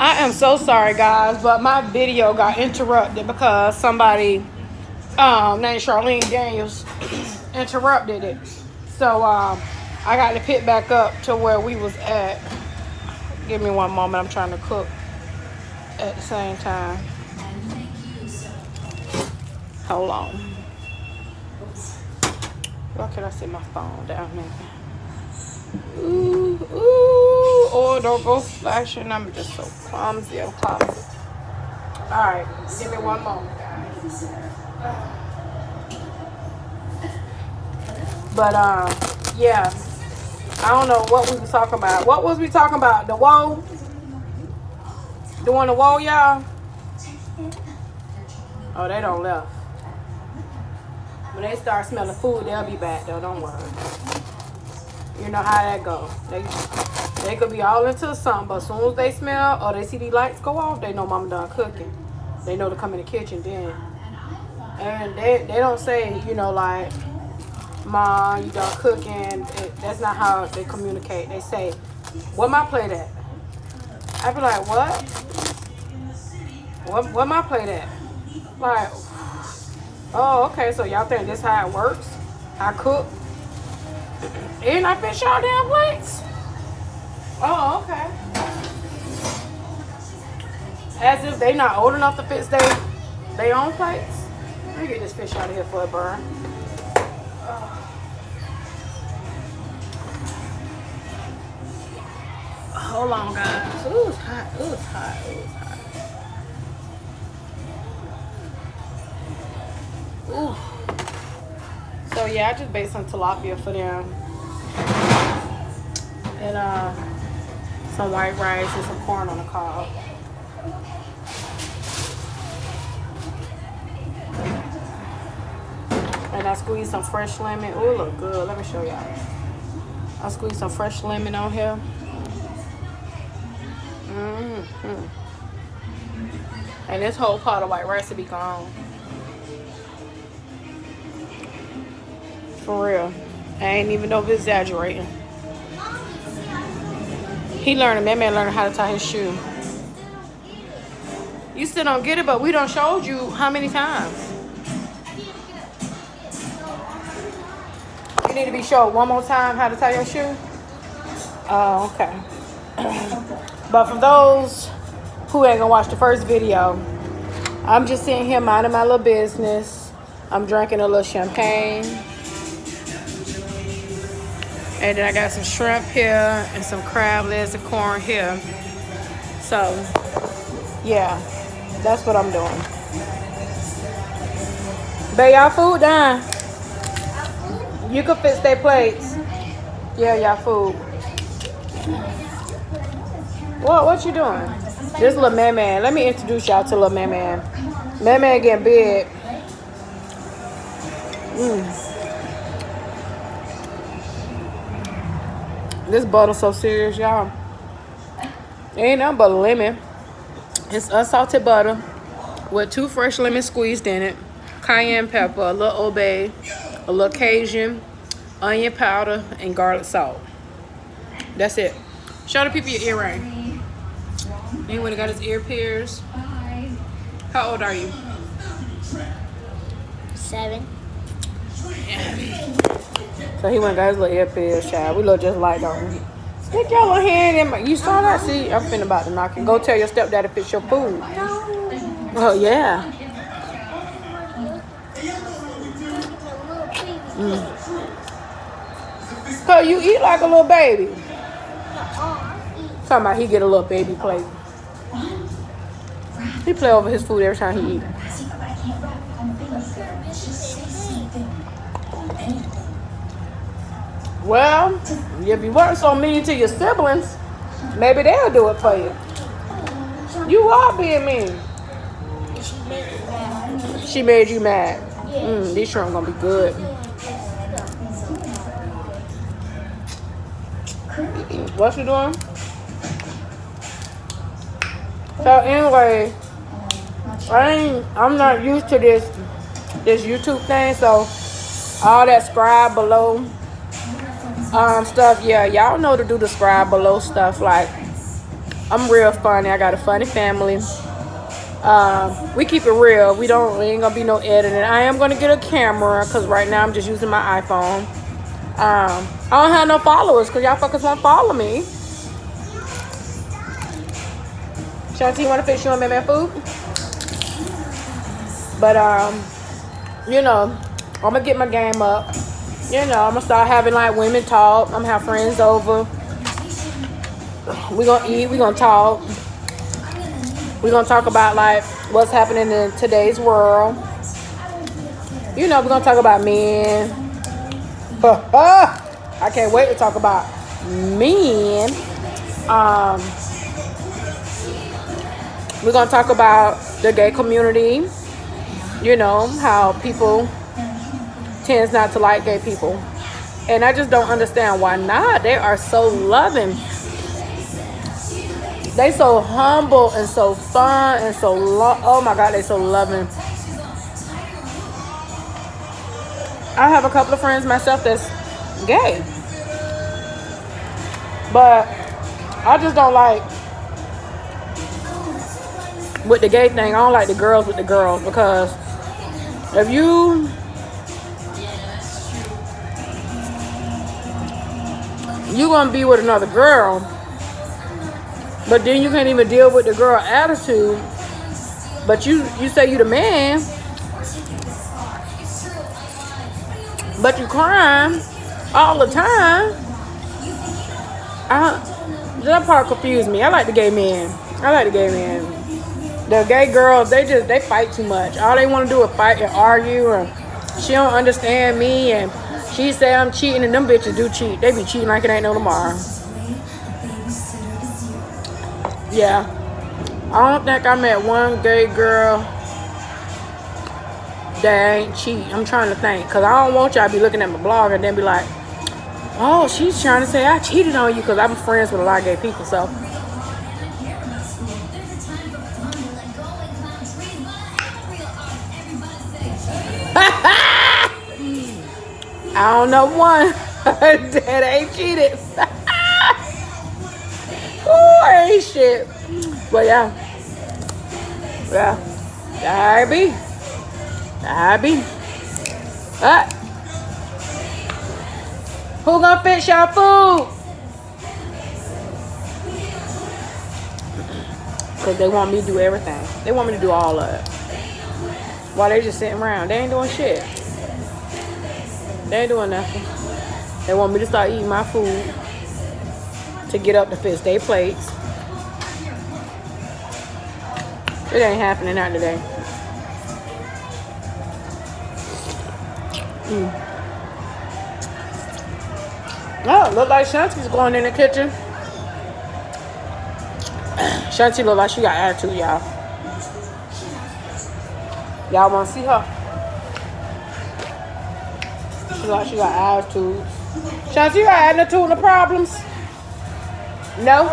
I am so sorry, guys, but my video got interrupted because somebody, um, named Charlene Daniels, interrupted it. So um, I got to pick back up to where we was at. Give me one moment. I'm trying to cook at the same time. Hold on. Why can I see my phone down there? Ooh, ooh. Oh, don't go flashing. I'm just so clumsy. I'm clumsy. All right. Give me one moment, guys. But, um, yeah. I don't know what we was talking about. What was we talking about? The wall? Doing the wall, y'all? Oh, they don't left. When they start smelling food, they'll be back though. Don't worry. You know how that go. They they could be all into something, but as soon as they smell or they see the lights go off, they know mama done cooking. They know to come in the kitchen then. And they they don't say, you know, like, Mom, you done cooking. It, that's not how they communicate. They say, where my plate at? I be like, what? What, where my plate at? Like, oh, okay, so y'all think this how it works? I cook? And I fish y'all damn plates? Oh, okay. As if they not old enough to fix their they own plates. Let me get this fish out of here for a burn. Hold on, guys. Ooh, it's hot. Ooh, it's hot. Ooh, it's hot. Ooh. So yeah, I just baked some tilapia for them. And uh, some white rice and some corn on the cob. And I squeezed some fresh lemon. Ooh, look good. Let me show y'all. I squeezed some fresh lemon on here. Mm -hmm. And this whole pot of white rice will be gone. For real. I ain't even know if it's exaggerating. He learning, that man learning how to tie his shoe. You still don't get it, but we don't showed you how many times. You need to be showed one more time how to tie your shoe? Oh, okay. but for those who ain't gonna watch the first video, I'm just sitting here minding my little business. I'm drinking a little champagne. And then I got some shrimp here and some crab legs and corn here. So, yeah, that's what I'm doing. But y'all food done. You can fix their plates. Yeah, y'all food. What what you doing? This little man man. Let me introduce y'all to little man man. Man man getting big. Mm. This butter so serious, y'all. Ain't nothing but lemon. It's unsalted butter with two fresh lemons squeezed in it, cayenne pepper, a little Old Bay, a little Cajun, onion powder, and garlic salt. That's it. Show the people your earring. Went got his ear pierced. How old are you? Seven. So he went got his little ear pierced, child. We look just like them. Stick your little hand in my, you saw that? See, I'm finna about to knock it. Go tell your stepdad to fix your food. Oh, yeah. Mm. So you eat like a little baby. Talking about he get a little baby plate. He play over his food every time he eat. Well, if you weren't so mean to your siblings, maybe they'll do it for you. You are being mean. She made you mad. Mm, these shrimp gonna be good. What you doing? So anyway, I ain't, I'm not used to this this YouTube thing, so all that scribe below um stuff, yeah, y'all know to do the scribe below stuff like I'm real funny. I got a funny family. Um, we keep it real. We don't. We ain't gonna be no editing. I am gonna get a camera because right now I'm just using my iPhone. Um, I don't have no followers because y'all fuckers won't follow me. Shanti, you want to fix you on man food? But um, you know, I'm gonna get my game up. You know, I'm gonna start having like women talk. I'm gonna have friends over. We're gonna eat. we're gonna talk. We're gonna talk about like what's happening in today's world. You know, we're gonna talk about men. I can't wait to talk about men. Um, we're gonna talk about the gay community. You know how people tends not to like gay people, and I just don't understand why not. They are so loving they so humble and so fun and so lo- oh my god, they so loving. I have a couple of friends myself that's gay. But I just don't like with the gay thing, I don't like the girls with the girls because if you you gonna be with another girl but then you can't even deal with the girl attitude. But you you say you the man. But you crying all the time. I that part confused me. I like the gay men. I like the gay men. The gay girls, they just they fight too much. All they want to do is fight and argue and she don't understand me and she say I'm cheating and them bitches do cheat. They be cheating like it ain't no tomorrow. Yeah. I don't think I met one gay girl that ain't cheat. I'm trying to think. Because I don't want y'all to be looking at my blog and then be like, oh, she's trying to say I cheated on you because I'm friends with a lot of gay people. So. I don't know one that ain't cheated. oh, ain't shit. But yeah. Yeah. That be. That be. Who gonna fix y'all food? Cause they want me to do everything. They want me to do all of it. While they just sitting around. They ain't doing shit. They ain't doing nothing. They want me to start eating my food to get up to fix their plates. It ain't happening not today. Mm. Oh, look like Shanti's going in the kitchen. Shanti look like she got attitude, y'all. Y'all want to see her? She like she got attitude. Shanti, you got attitude and problems? No?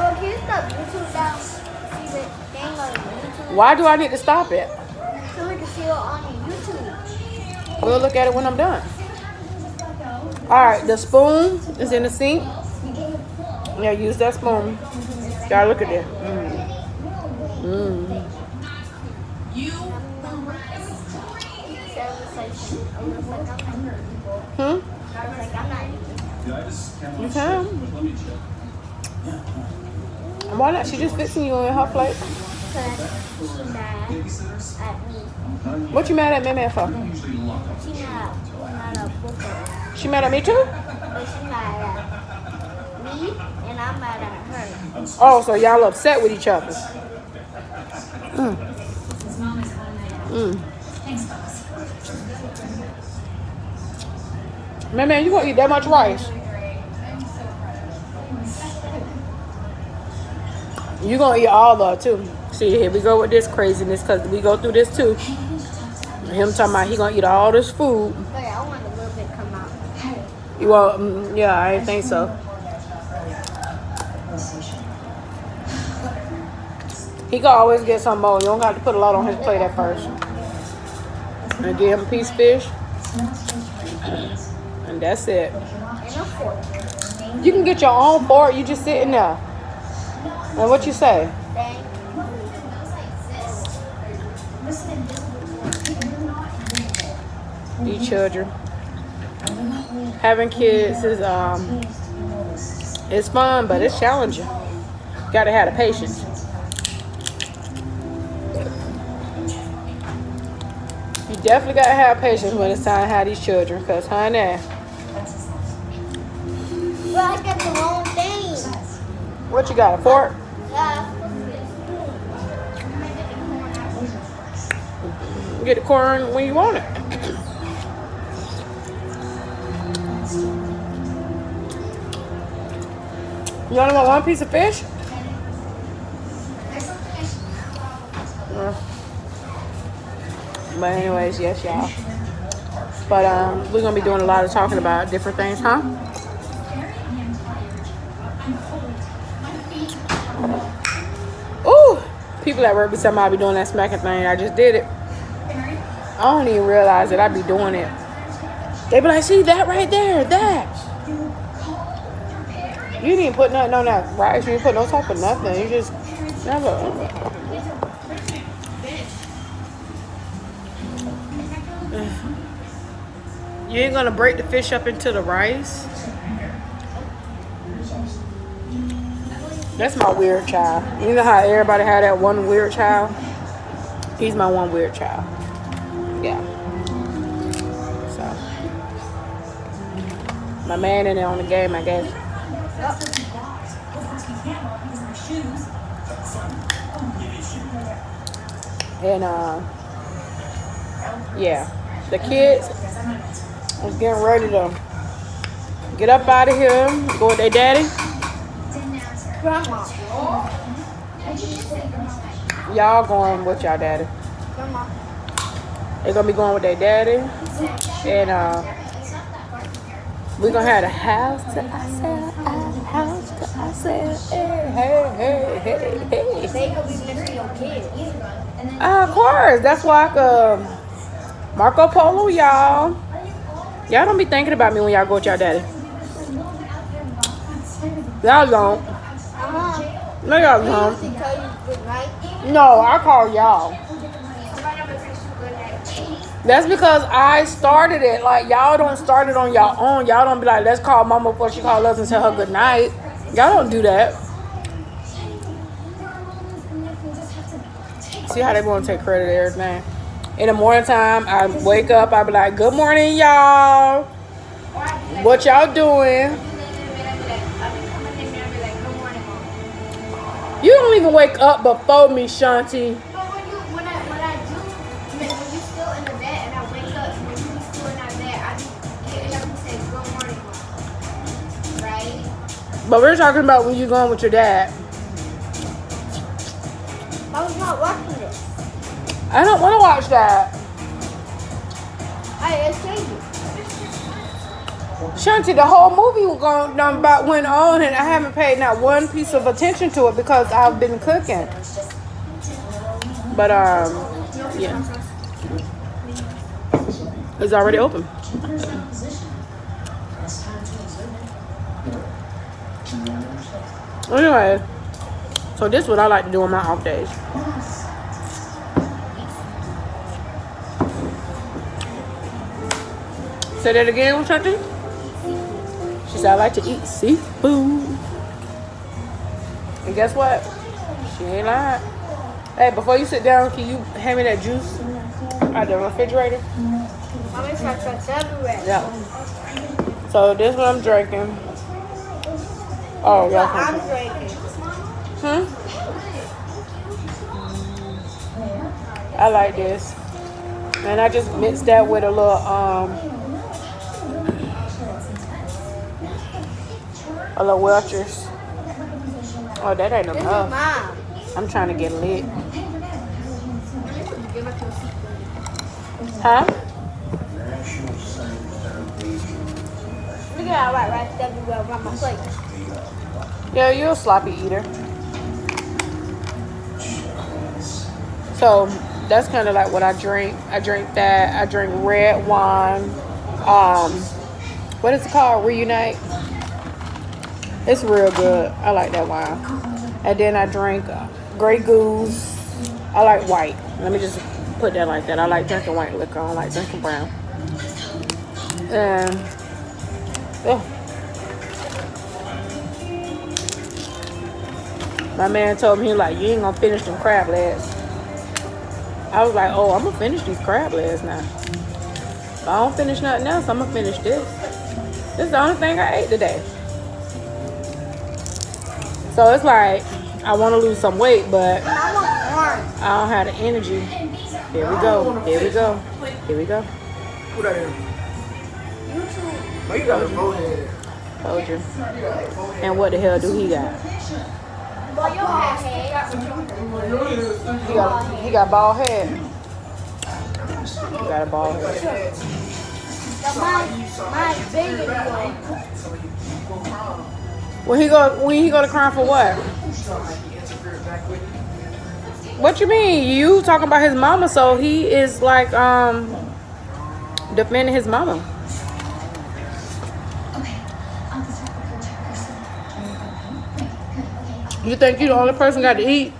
Why do I need to stop it? So we can see it on YouTube. We'll look at it when I'm done. Alright, the spoon is in the sink. Yeah, use that spoon. Y'all look at this. Mm. Mm. You can. And why not? She just fixing you in her plate. What you mad at me man for? She mad at me too? Oh, so y'all upset with each other. Mm. Mm. Man, man, you gonna eat that much rice? You gonna eat all of it too. See, here we go with this craziness because we go through this too. Him talking about he gonna eat all this food. You want? Mm, yeah, I didn't think so. He can always get some more. You don't have to put a lot on his plate at first. And give him a piece of fish. And that's it. You can get your own fork. You just sitting there. And what you say? These children. Having kids is um it's fun, but it's challenging. Gotta have the patience. You definitely gotta have patience when it's time to have these children, cause honey, Well, I got the wrong thing. what you got? A fork? Uh, You get the corn when you want it. You only want one piece of fish? But anyways, yes, y'all. But um, we're gonna be doing a lot of talking about different things, huh? People at work be about I be doing that smacking thing. I just did it. I don't even realize that I be doing it. They be like, see that right there, that. You didn't put nothing on that rice. You didn't put no type of nothing. You just never. You ain't gonna break the fish up into the rice. That's my weird child. You know how everybody had that one weird child? He's my one weird child. Yeah. So my man in there on the game, I guess. And uh yeah. The kids was getting ready to get up out of here, go with their daddy. Grandma. Y'all going with y'all daddy. Grandma. They're gonna be going with their daddy. And uh we're gonna have a house to ourselves, house to ourselves. Hey, hey, hey, hey, hey. They. Uh, of course, that's why I um, Marco Polo, y'all. Y'all don't be thinking about me when y'all go with y'all daddy. Y'all don't. No, y'all don't. used to tell you good night. No, I call y'all. That's because I started it. Like y'all don't start it on y'all own. Y'all don't be like, let's call mama before she call us and tell her good night. Y'all don't do that. See how they gonna take credit of everything. In the morning time, I wake up, I be like, good morning, y'all. What y'all doing? Don't even wake up before me, Shanti. But when you when I when I do when when you still in the bed and I wake up when you still in that bed I up and say good morning, right? But we're talking about when you going with your dad. I was not watching this. I don't want to watch that. I just changed it. Shanti, the whole movie going done about went on, and I haven't paid not one piece of attention to it because I've been cooking. But um, yeah, it's already open. Anyway, so this is what I like to do on my off days. Say that again, Shanti. She said, I like to eat seafood. And guess what? She ain't lying. Hey, before you sit down, can you hand me that juice out of the refrigerator? Mommy starts that's everywhere. Yeah. So this is what I'm drinking. Oh, y'all I'm drinking. Hmm? I like this. And I just mixed that with a little, um, a little Welch's. Oh, that ain't enough. I'm trying to get lit. Huh? Look at that white rice everywhere around my plate. Yeah, you're a sloppy eater. So that's kind of like what I drink. I drink that. I drink red wine. Um, what is it called? Riunite. It's real good. I like that wine. And then I drink uh, Grey Goose. I like white. Let me just put that like that. I like drinking white liquor. I don't like drinking brown. And yeah. My man told me like you ain't gonna finish them crab legs. I was like, oh, I'm gonna finish these crab legs now. If I don't finish nothing else, I'm gonna finish this. This is the only thing I ate today. So it's like I want to lose some weight, but I want orange. I don't have the energy. Here we go. Here we go. Here we go. Who that is? YouTube. Oh, you got a forehead. Told you. And what the hell do he got? Boy, your head. He got he got bald head. He got a bald head. The mine, mine's bigger than yours. When he go when he go to crime for what? What you mean? You talking about his mama, so he is like um defending his mama. You think you the only person got to eat?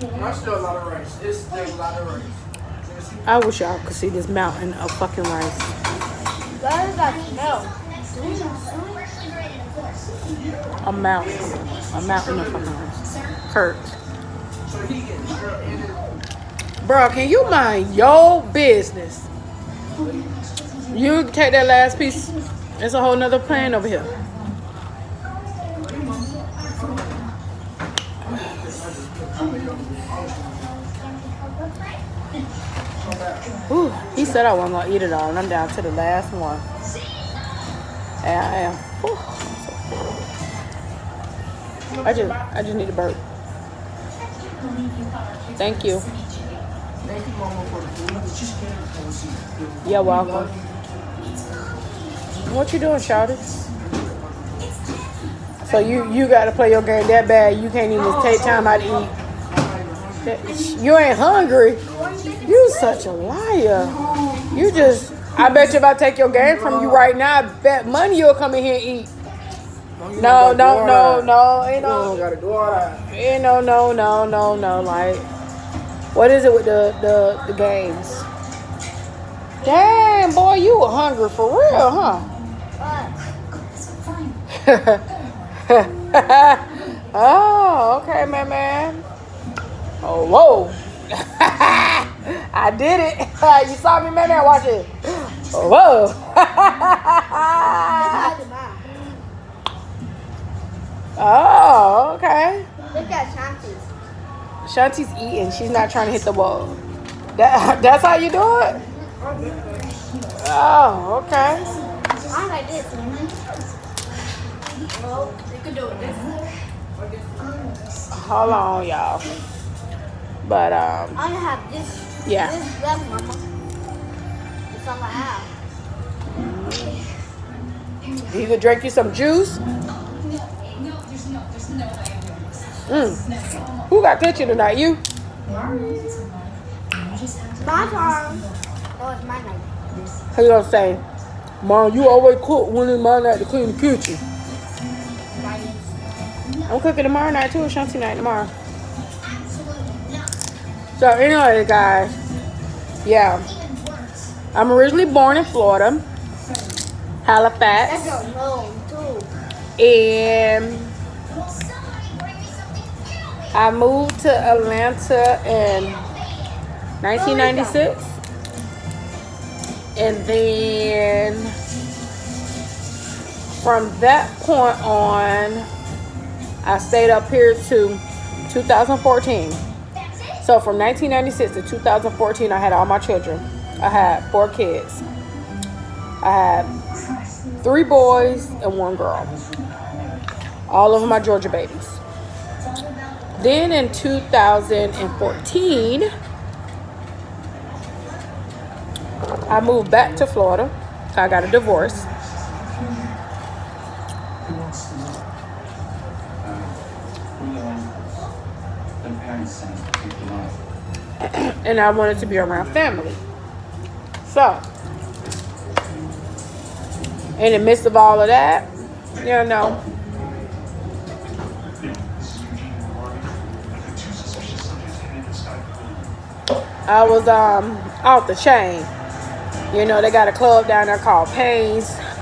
That's still a lot of rice. It's still a lot of rice. I wish y'all could see this mountain of fucking rice. What does that smell? A mountain. A mountain of rice. Kurt. Bro, can you mind your business? You take that last piece. It's a whole nother plan over here. Ooh, he said I wasn't gonna eat it all, and I'm down to the last one. And I am. Ooh. I just, I just need a burp. Thank you. Thank you, Mama, for the food. You're welcome. What you doing, Shanti? So you you got to play your game that bad you can't even oh, take time out to eat. You ain't hungry. You such a liar. You just I bet you if I take your game from you right now, I bet money you'll come in here and eat. No, no, no, no, ain't no, gotta do all that. ain't no, no, no, no, no. Like, what is it with the the the games? Damn, boy, you were hungry for real, huh? oh, okay, man, man. Oh, whoa. I did it. you saw me, man, man. Watch it. Oh, whoa. Oh, okay. Look at Shanti's. Shanti's eating. She's not trying to hit the wall. That, that's how you do it? Oh, okay. I like this. Well, you could do it this. Hold on, y'all. But, um, I only have this. Yeah. This left, mama. That's all I have. you could drink you some juice. Mm. Who got kitchen tonight? You? My turn. Oh, it's my night. How you gonna say? Mom, you always cook when it's my night to clean the kitchen. I'm cooking tomorrow night too, Shanti night tomorrow. So anyway, guys, yeah. I'm originally born in Florida, Halifax, That's your home, too. and I moved to Atlanta in 1996. And then from that point on, I stayed up here to 2014. So from 1996 to 2014, I had all my children. I had four kids. I had three boys and one girl. All of them are Georgia babies. Then in 2014, I moved back to Florida. I got a divorce. And I wanted to be around family. So, in the midst of all of that, you know, I was um off the chain. You know, they got a club down there called Pains.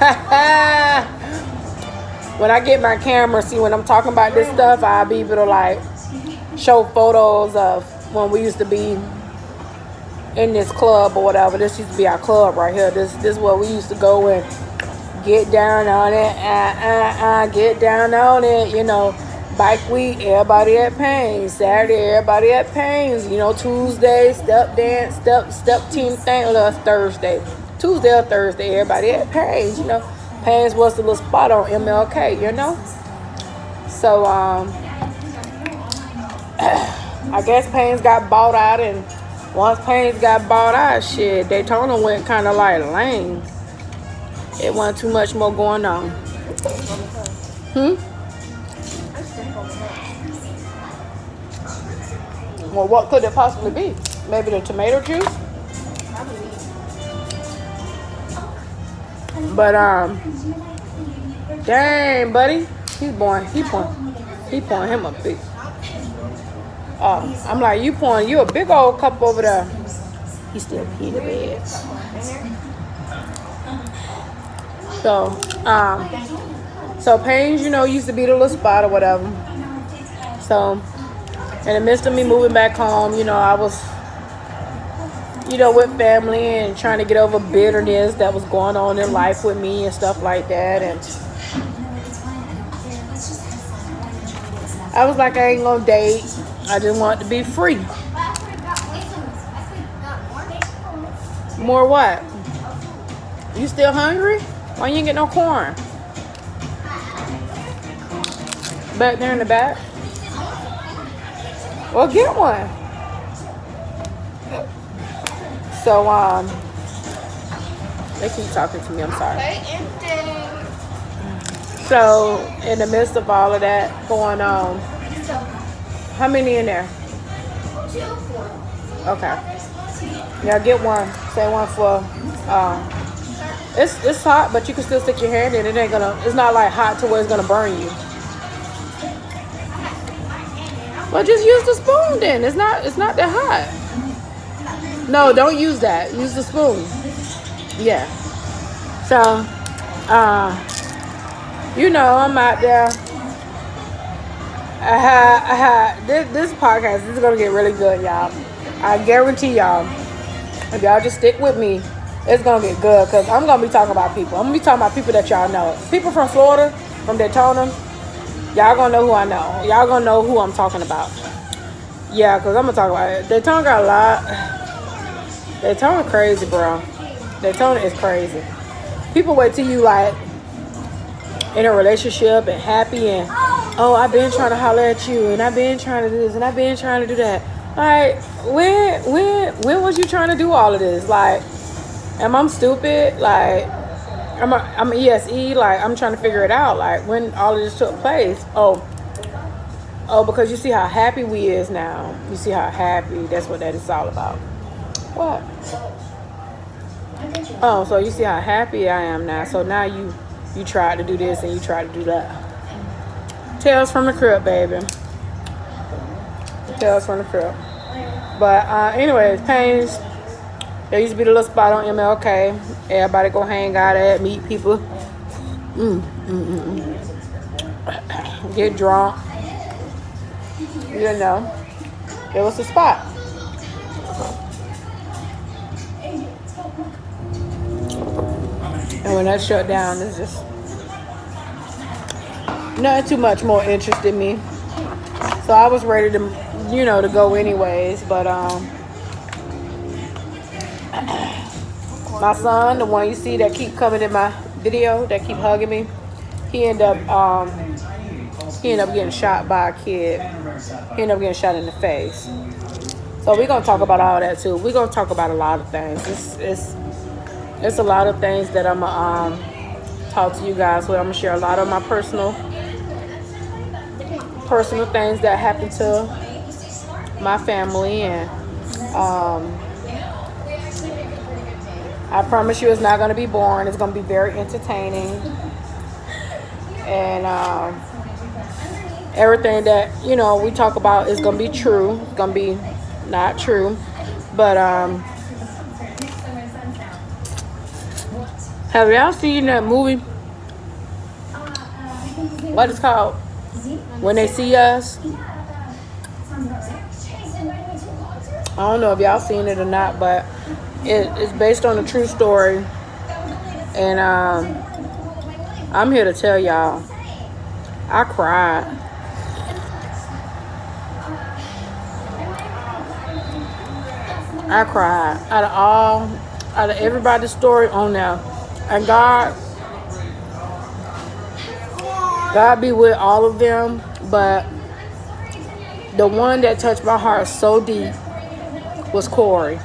when I get my camera, see when I'm talking about this stuff, I'll be able to like show photos of when we used to be in this club or whatever. This used to be our club right here. This this is where we used to go and get down on it. Uh, uh, uh, get down on it. You know, bike week, everybody at Pains. Saturday, everybody at Pains. You know, Tuesday, step dance, step step team thing. Well, Thursday. Tuesday or Thursday, everybody at Pains. You know, Pains was the little spot on MLK. You know. So um, I guess Pains got bought out and once Pains got bought out, shit, Daytona went kind of like lame. It wasn't too much more going on. Hmm? Well, what could it possibly be? Maybe the tomato juice? But, um, dang, buddy. He's born, he pouring, he pouring him a big. Oh, I'm like, you pouring you a big old cup over there. He still pee in the bed. So, um, so Pains, you know, used to be the little spot or whatever. So, in the midst of me moving back home, you know, I was, you know, with family and trying to get over bitterness that was going on in life with me and stuff like that. And I was like, I ain't gonna date. I just want to be free. More what? You still hungry? Why you ain't get no corn? Back there in the back? Well, get one. So, um, they keep talking to me. I'm sorry. So, in the midst of all of that going on, how many in there? Okay. Yeah, get one. Say one for. Um, it's it's hot, but you can still stick your hand in. It ain't gonna. It's not like hot to where it's gonna burn you. Well, just use the spoon then. It's not. It's not that hot. No, don't use that. Use the spoon. Yeah. So, uh, you know, I'm out there. I had, I had this, this podcast. Is gonna get really good, y'all. I guarantee y'all. If y'all just stick with me, it's gonna get good. Cause I'm gonna be talking about people. I'm gonna be talking about people that y'all know. People from Florida, from Daytona. Y'all gonna know who I know. Y'all gonna know who I'm talking about. Yeah, cause I'm gonna talk about it. Daytona got a lot. Daytona crazy, bro. Daytona is crazy. People wait till you like in a relationship and happy and oh I've been trying to holler at you and I've been trying to do this and I've been trying to do that. Like when when when was you trying to do all of this? Like am I stupid? Like I'm a, I'm a ESE. Like I'm trying to figure it out. Like when all of this took place. Oh oh because you see how happy we is now. You see how happy. That's what that is all about. What? Oh, so you see how happy I am now. So now you you tried to do this and you tried to do that. Tales from the crib, baby. Tales from the crib. But uh, anyways, Pains. There used to be the little spot on MLK. Everybody go hang out at, meet people. Mm, mm, mm, mm. Get drunk. You know. It was the spot. And when that shut down, it's just not too much more interest in me. So I was ready to, you know, to go anyways. But um, my son, the one you see that keep coming in my video, that keep hugging me, he ended up um, he ended up getting shot by a kid. He ended up getting shot in the face. So we're gonna talk about all that too. We're gonna talk about a lot of things. It's it's it's a lot of things that I'm gonna um, talk to you guys with. I'm gonna share a lot of my personal personal things that happened to my family and um, I promise you it's not going to be boring. It's going to be very entertaining. And um, everything that, you know, we talk about is going to be true. It's going to be not true. But um, have y'all seen that movie? What it's called? When they see us. I don't know if y'all seen it or not, but it, it's based on a true story. And um, I'm here to tell y'all, I cried. I cried out of all, out of everybody's story on there. And God, God be with all of them, but the one that touched my heart so deep was Korey.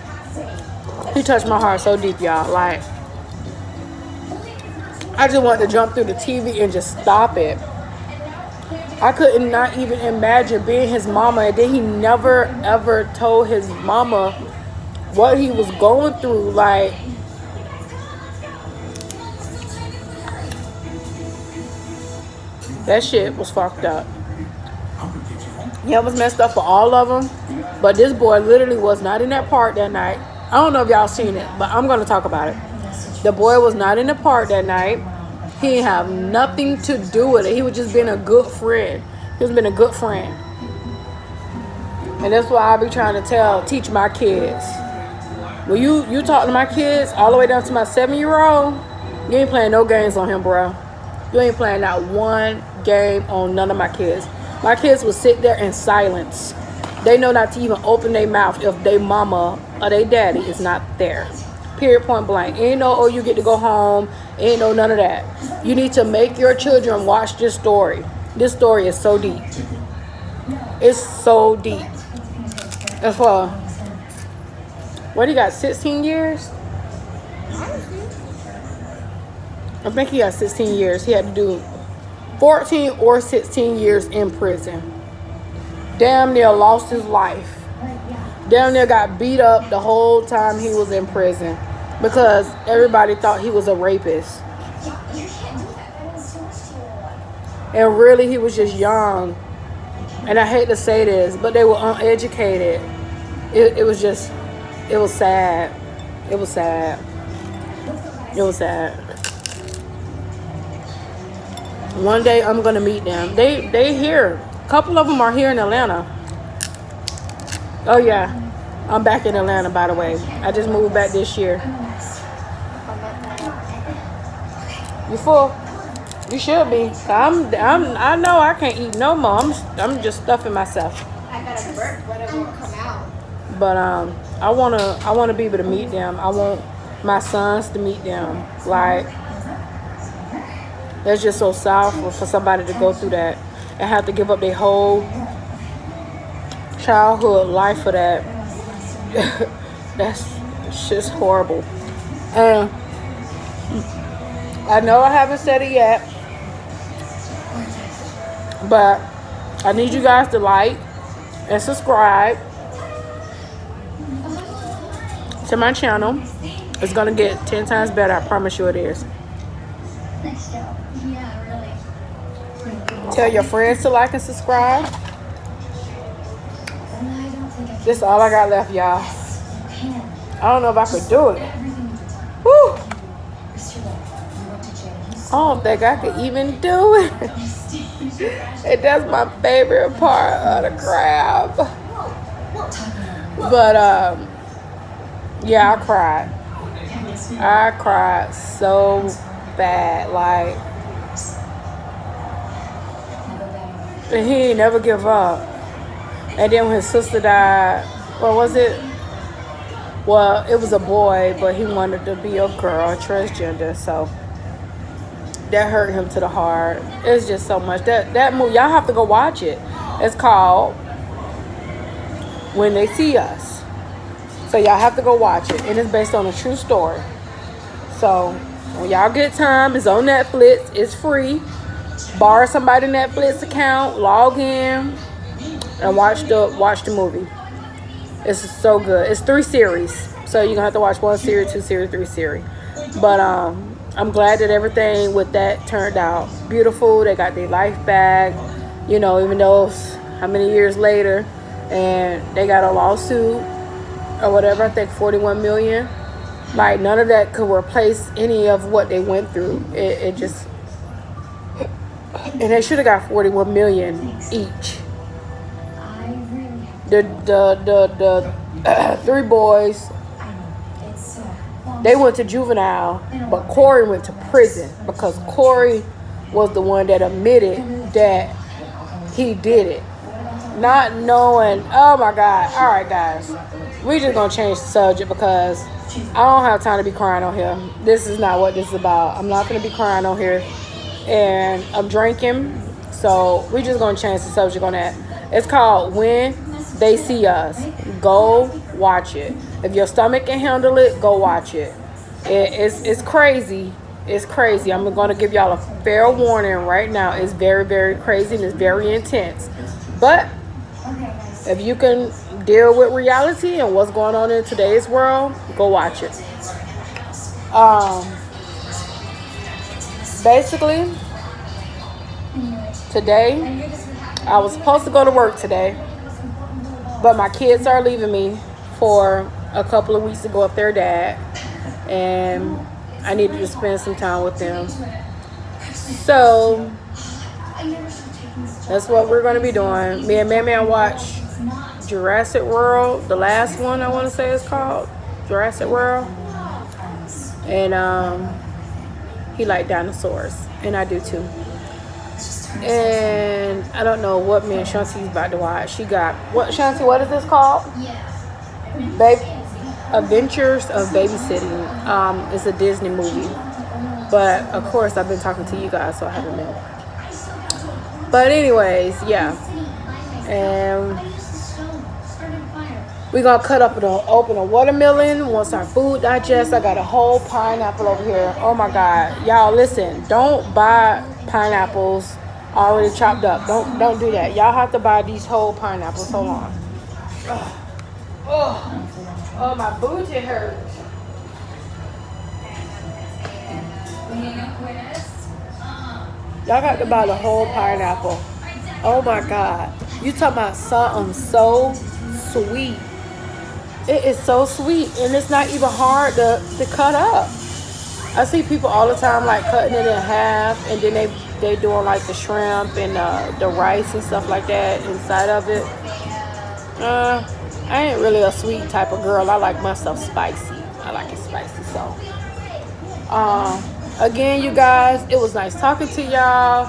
He touched my heart so deep, y'all. Like, I just wanted to jump through the TV and just stop it. I could not even imagine being his mama, and then he never ever told his mama what he was going through. Like, that shit was fucked up. Yeah, it was messed up for all of them. But this boy literally was not in that park that night. I don't know if y'all seen it, but I'm gonna talk about it. The boy was not in the park that night. He didn't have nothing to do with it. He was just being a good friend. He was being a good friend. And that's why I be trying to tell, teach my kids. When you you talk to my kids, all the way down to my seven year old, you ain't playing no games on him, bro. You ain't playing not one game on none of my kids. My kids will sit there in silence. They know not to even open their mouth if their mama or their daddy is not there. Period, point blank. Ain't no, oh, you get to go home. Ain't no none of that. You need to make your children watch this story. This story is so deep. It's so deep. That's why. What he got? 16 years? I think he got 16 years. He had to do 14 or 16 years in prison. Damn near lost his life. Damn near got beat up the whole time he was in prison because everybody thought he was a rapist. And really, he was just young. And I hate to say this, but they were uneducated. It, it was just, it was sad. It was sad. It was sad. One day I'm gonna meet them. They they here. Couple of them are here in Atlanta. Oh yeah, I'm back in Atlanta by the way. I just moved back this year. You full? You should be. I'm I'm I know I can't eat no more. I'm I'm just stuffing myself. I got a burp, but it won't come out. But um, I wanna I wanna be able to meet them. I want my sons to meet them. Like that's just so sorrowful for somebody to go through that and have to give up their whole childhood life for that. that's just horrible. And I know I haven't said it yet, but I need you guys to like and subscribe to my channel. It's gonna get 10 times better, I promise you it is. Tell your friends to like and subscribe. This is all I got left, y'all. I don't know if I could do it. Woo! I don't think I could even do it. and that's my favorite part of the crab. But um yeah, I cried. I cried so bad. Like and he ain't never give up. And then when his sister died, what was it? Well, it was a boy, but he wanted to be a girl, transgender, so that hurt him to the heart. It's just so much. That that movie, y'all have to go watch it. It's called When They See Us. So y'all have to go watch it. And it's based on a true story. So when y'all get time, it's on Netflix. It's free. Borrow somebody Netflix account, log in, and watch the watch the movie. It's so good. It's three series. So you're gonna have to watch one series, two series, three series. But um I'm glad that everything with that turned out beautiful. They got their life back, you know, even though how many years later, and they got a lawsuit or whatever. I think 41 million. Like none of that could replace any of what they went through. It, it just and they should have got 41 million each. The the the the three boys they went to juvenile, but Korey went to prison because Korey was the one that admitted that he did it. Not knowing, oh my God. All right, guys. We just gonna change the subject because I don't have time to be crying on here. This is not what this is about. I'm not gonna be crying on here. And I'm drinking. So we're just gonna change the subject on that. It's called When They See Us. Go watch it. If your stomach can handle it, go watch it. it it's, it's crazy. It's crazy. I'm to give y'all a fair warning right now. It's very, very crazy and it's very intense. But if you can deal with reality and what's going on in today's world, go watch it. Um, basically, today, I was supposed to go to work today, but my kids are leaving me for a couple of weeks to go with their dad, and I needed to spend some time with them. So that's what we're gonna be doing. Me and Man Man watch Jurassic World, the last one I want to say is called Jurassic World, and um, he like dinosaurs, and I do too. And I don't know what me and Shanti's about to watch. She got what Shanti? What is this called? Baby Adventures of Babysitting. Um, it's a Disney movie, but of course I've been talking to you guys, so I haven't been. But anyways, yeah, and we gonna cut up and open a watermelon once our food digests. I got a whole pineapple over here. Oh my god, y'all listen! Don't buy pineapples already chopped up. Don't don't do that. Y'all have to buy these whole pineapples. Hold on. Oh, oh, my booty hurts. Y'all got to buy the whole pineapple. Oh my God. You talking about something so sweet. It is so sweet and it's not even hard to, to cut up. I see people all the time like cutting it in half and then they they doing like the shrimp and uh, the rice and stuff like that inside of it. Uh, I ain't really a sweet type of girl. I like my stuff spicy. I like it spicy. So, um, again, you guys, it was nice talking to y'all.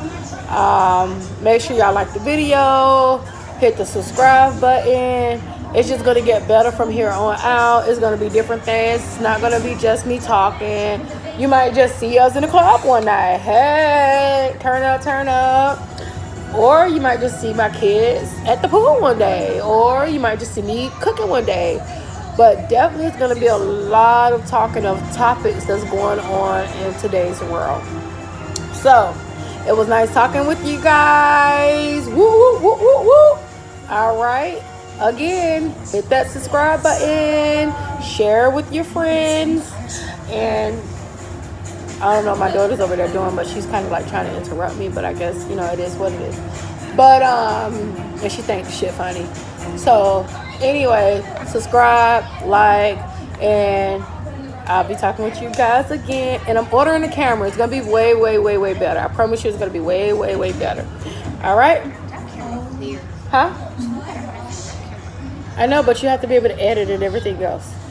Um, make sure y'all like the video. Hit the subscribe button. It's just gonna get better from here on out. It's gonna be different things. It's not gonna be just me talking. You might just see us in the club one night. Hey, turn up, turn up. Or you might just see my kids at the pool one day. Or you might just see me cooking one day. But definitely it's going to be a lot of talking of topics that's going on in today's world. So, it was nice talking with you guys. Woo, woo, woo, woo, woo. All right. Again, hit that subscribe button. Share with your friends. And I don't know my daughter's over there doing, but she's kind of like trying to interrupt me. But I guess you know it is what it is. But um, and she thinks shit funny. So anyway, subscribe, like, and I'll be talking with you guys again. And I'm ordering the camera. It's gonna be way, way, way, way better. I promise you, it's gonna be way, way, way better. All right? Huh? I know, but you have to be able to edit and everything else.